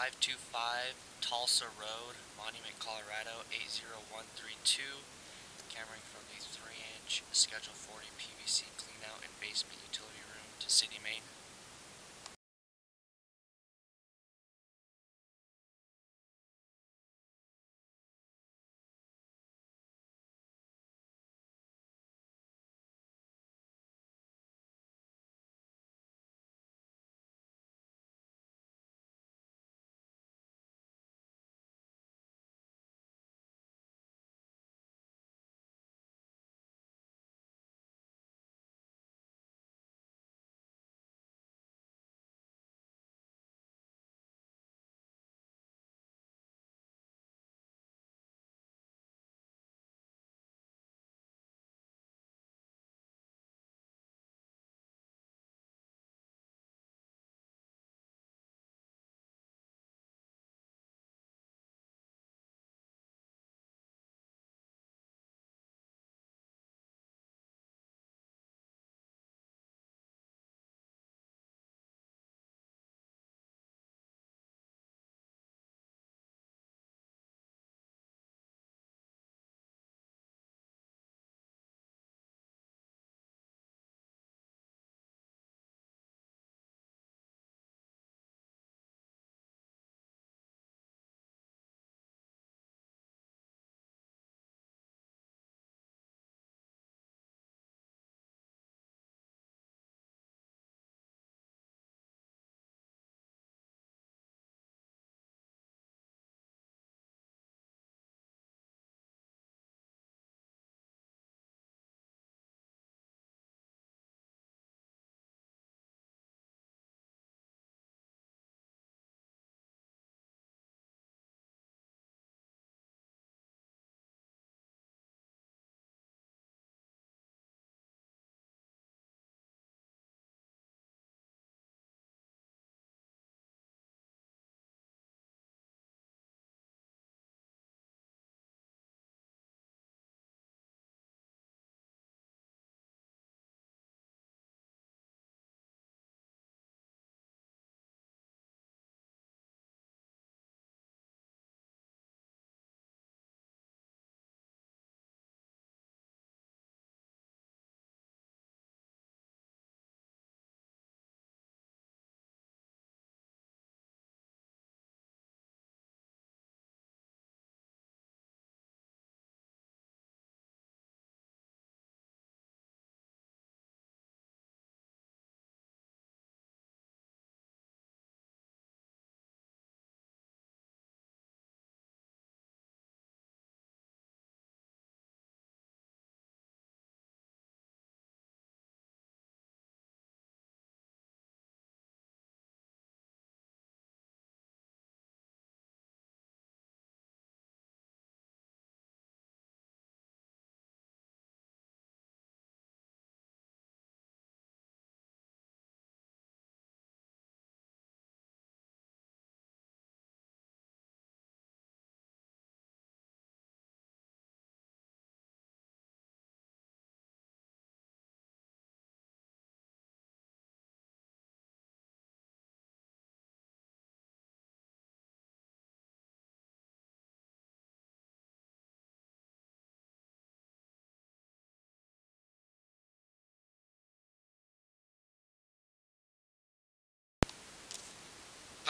525 Talus Road, Monument, Colorado 80132. Cammering from the 3 inch Schedule 40 PVC cleanout and basement utility room to City Main.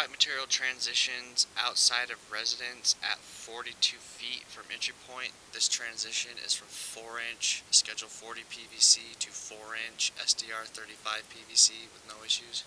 Pipe material transitions outside of residence at 42 feet from entry point. This transition is from 4 inch Schedule 40 PVC to 4 inch SDR 35 PVC with no issues.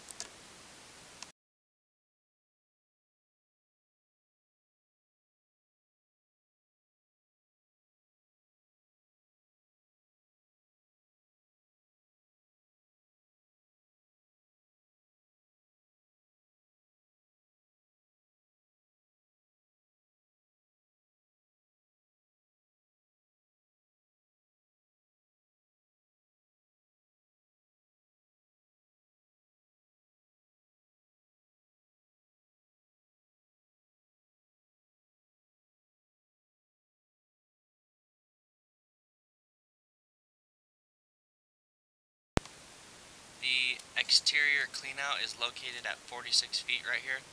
Exterior cleanout is located at 46 feet right here.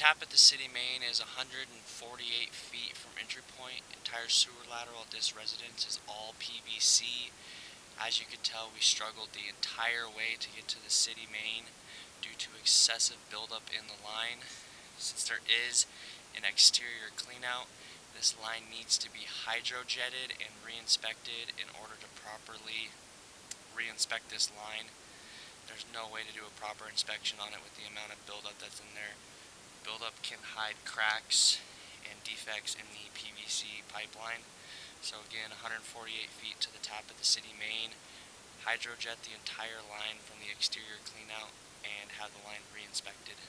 Tap at the city main is 148 feet from entry point. Entire sewer lateral at this residence is all PVC. As you can tell, we struggled the entire way to get to the city main due to excessive buildup in the line. Since there is an exterior cleanout, this line needs to be hydrojetted and re-inspected in order to properly re-inspect this line. There's no way to do a proper inspection on it with the amount of buildup that's in there. Buildup can hide cracks and defects in the PVC pipeline. So again, 148 feet to the tap of the city main, hydrojet the entire line from the exterior cleanout and have the line re-inspected.